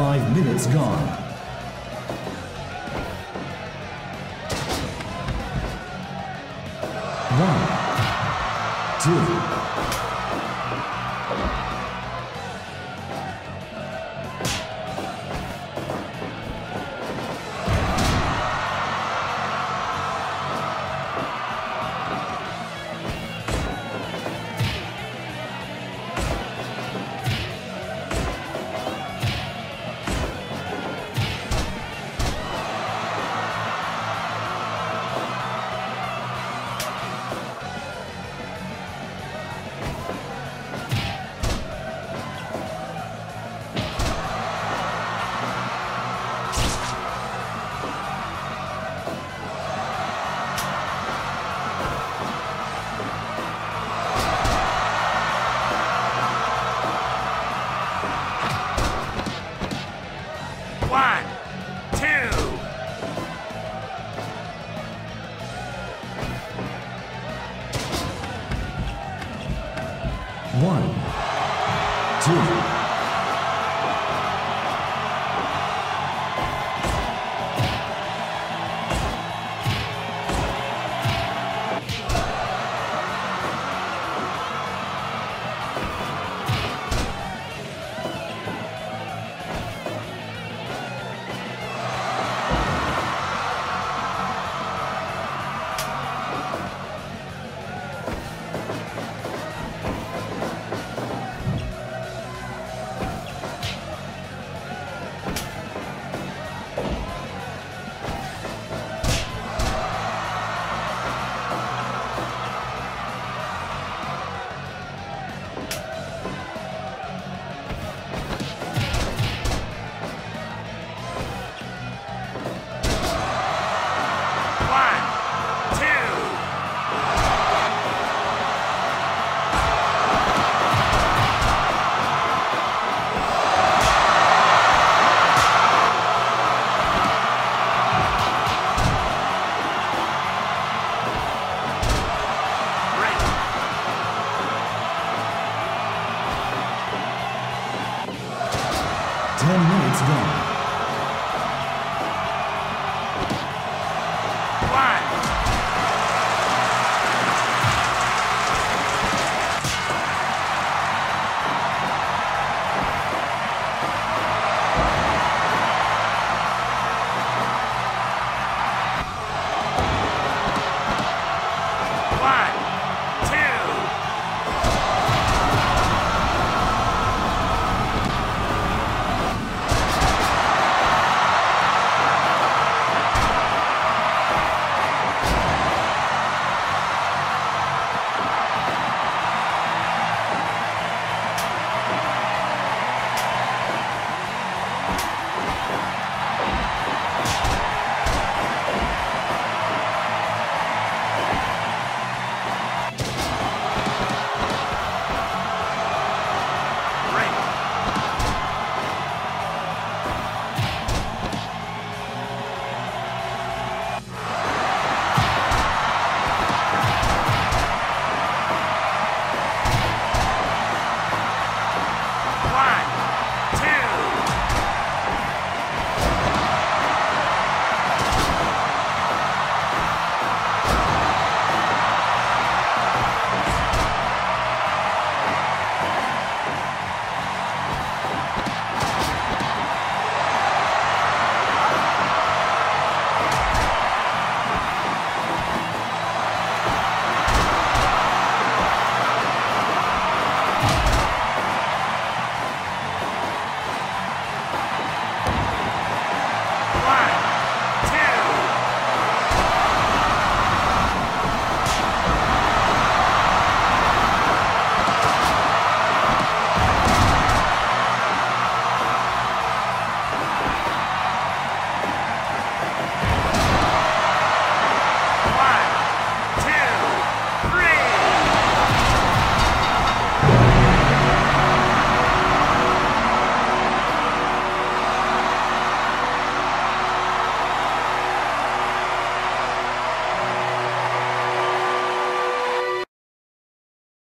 Five minutes gone. One, two, One, two.